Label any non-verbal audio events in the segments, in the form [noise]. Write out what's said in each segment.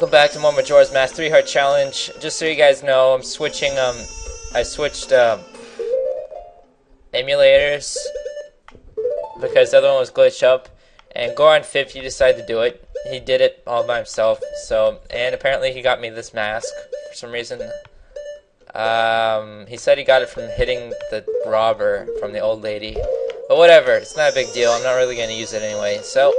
welcome back to more Majora's Mask 3 Heart Challenge. Just so you guys know, I'm switching, um, I switched, um, emulators because the other one was glitched up, and Goron50 decided to do it. He did it all by himself, so, and apparently he got me this mask for some reason. Um, he said he got it from hitting the robber from the old lady. But whatever, it's not a big deal. I'm not really going to use it anyway. So,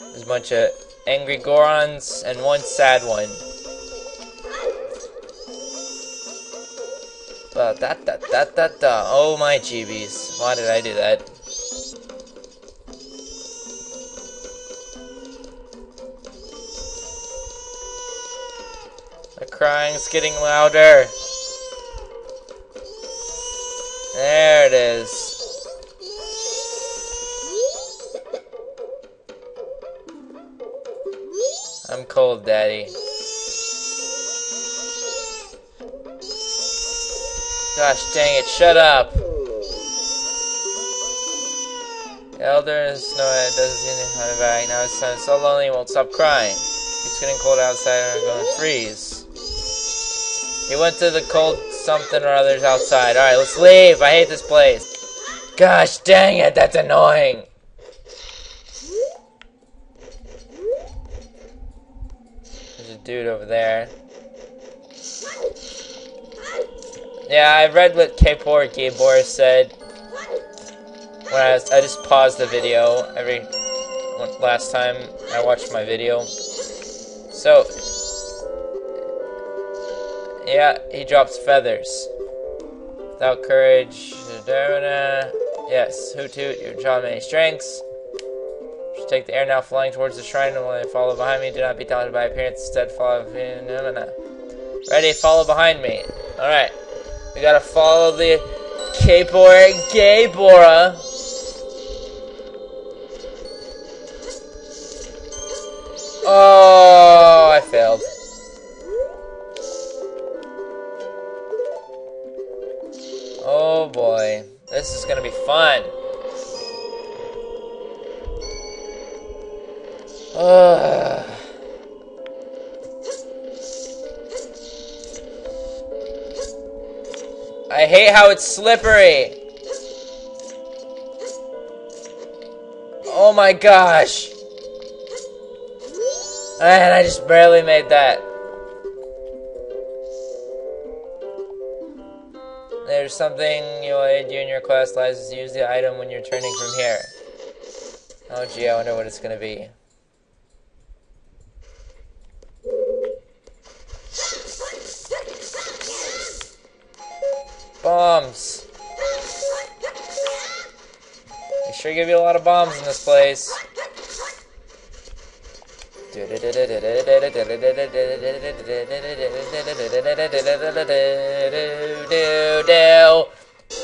there's a bunch of angry Gorons and one sad one. Uh, da, da, da, da, da. Oh my jeebies. Why did I do that? The crying's getting louder. There it is. I'm cold, Daddy. Gosh dang it, shut up! The elder Snowhead doesn't seem to have back. Now his so lonely he won't stop crying. It's getting cold outside and going to freeze. He went to the cold something or others outside. Alright, let's leave. I hate this place. Gosh dang it, that's annoying. There's a dude over there. Yeah, I read what K4 Gabor said. When I, I just paused the video every last time I watched my video. So, yeah, he drops feathers. Without courage, yes, Hoot, your job many strengths. Take the air now, flying towards the shrine, and when they follow behind me, do not be taunted by appearance, instead follow. Ready, follow behind me. Alright. We gotta follow the Kaepora Gaebora. Oh, I failed. Oh boy, this is gonna be fun. Ugh. I hate how it's slippery. Oh my gosh. And I just barely made that. There's something you'll aid you in your quest. Lies is use the item when you're turning from here. Oh gee, I wonder what it's gonna be. Bombs. They sure give you a lot of bombs in this place.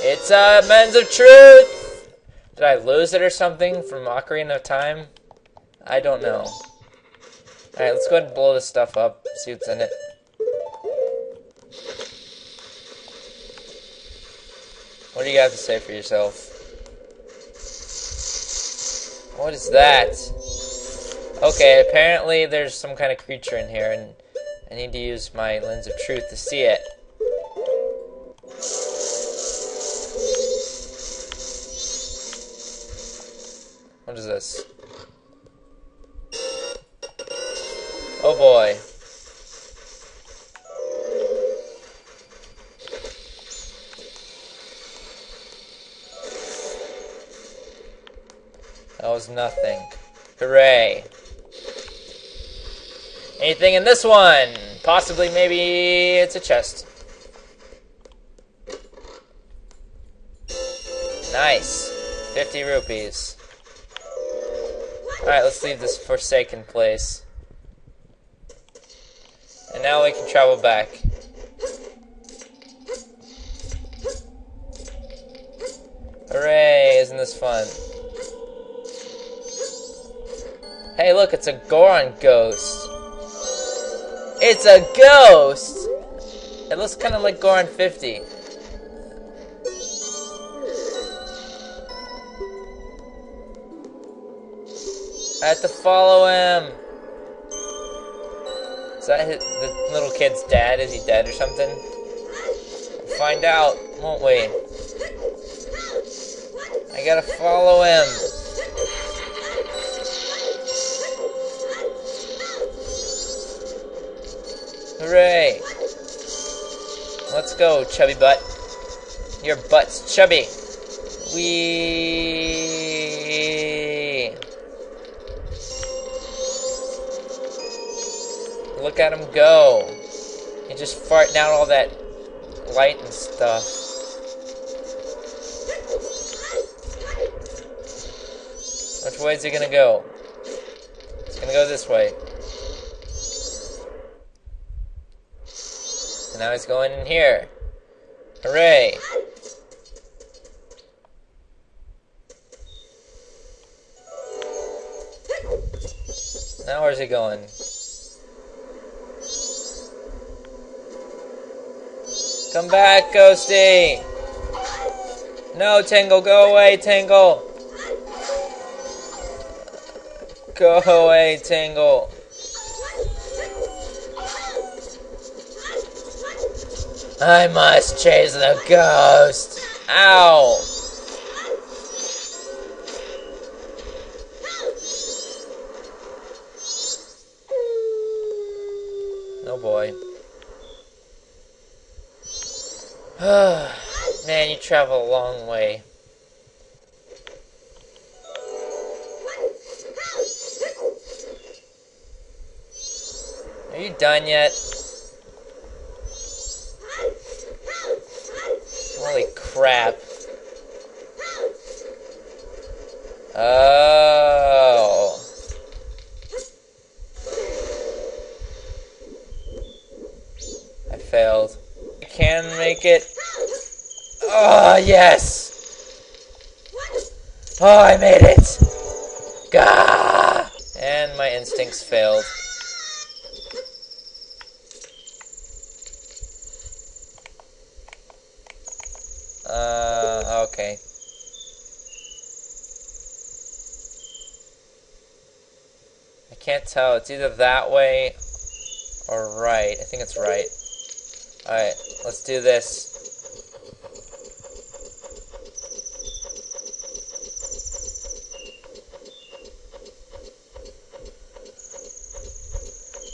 It's a Lens of Truth! Did I lose it or something from Ocarina of Time? I don't know. Alright, let's go ahead and blow this stuff up, see what's in it. What do you have to say for yourself? What is that? Okay, apparently there's some kind of creature in here, and I need to use my lens of truth to see it. What is this? Nothing. Hooray. Anything in this one? Possibly, maybe it's a chest. Nice. 50 rupees. Alright, let's leave this forsaken place. And now we can travel back. Hooray, isn't this fun? Hey, look, it's a Goron ghost. It's a ghost! It looks kind of like Goron 50. I have to follow him. Is that his, the little kid's dad? Is he dead or something? Find out, won't we? I gotta follow him. Hooray! Let's go, chubby butt. Your butt's chubby. We look at him go. He just farting out all that light and stuff. Which way is he gonna go? He's gonna go this way. Now he's going in here. Hooray! Now where's he going? Come back, Ghosty! No, Tingle, go away, Tingle! Go away, Tingle! I must chase the ghost! Ow! Oh boy. [sighs] Man, you travel a long way. Are you done yet? Crap. Oh. I failed. I can make it. Oh, yes! Oh, I made it! Gah! And my instincts failed. Uh, okay. I can't tell. It's either that way or right. I think it's right. Alright, let's do this.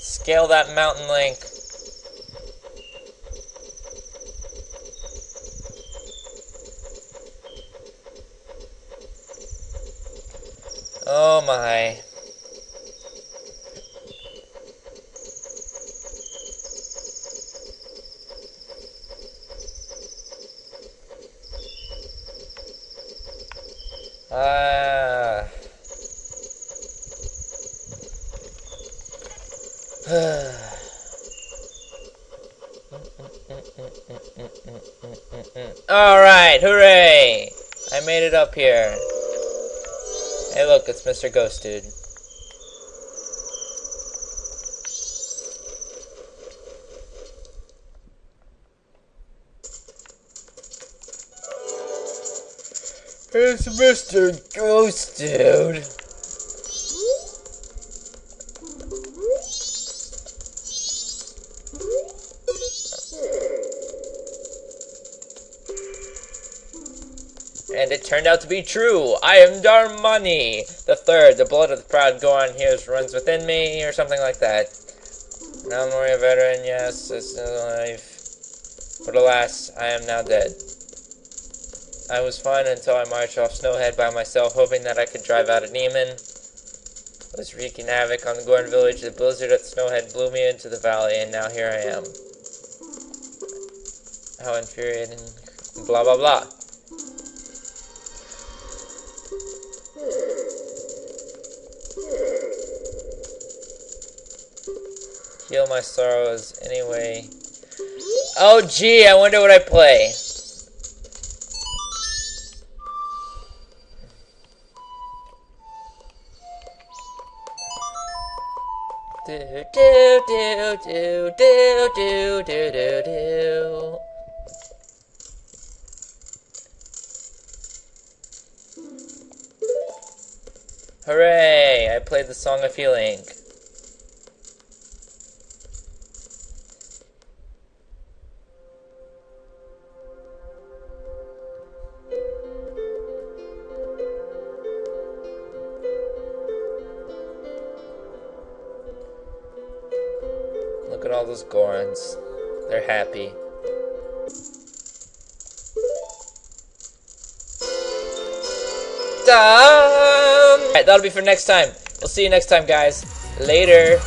Scale that mountain link. Oh my. Ah. [sighs] Alright, hooray! I made it up here. Hey look, it's Mr. Ghost Dude. It's Mr. Ghost Dude. And it turned out to be true. I am Darmani the third. The blood of the proud Goron here runs within me, or something like that. Now I'm a veteran, yes, is life. But alas, I am now dead. I was fine until I marched off Snowhead by myself, hoping that I could drive out a demon. I was wreaking havoc on the Goron village. The blizzard at Snowhead blew me into the valley, and now here I am. How infuriating. Blah, blah, blah. Heal my sorrows anyway. Oh, gee, I wonder what I play. Do do do do do do do do do. Hooray! I played the Song of Healing. Those Gorons. They're happy. Done! Alright, that'll be for next time. We'll see you next time, guys. Later.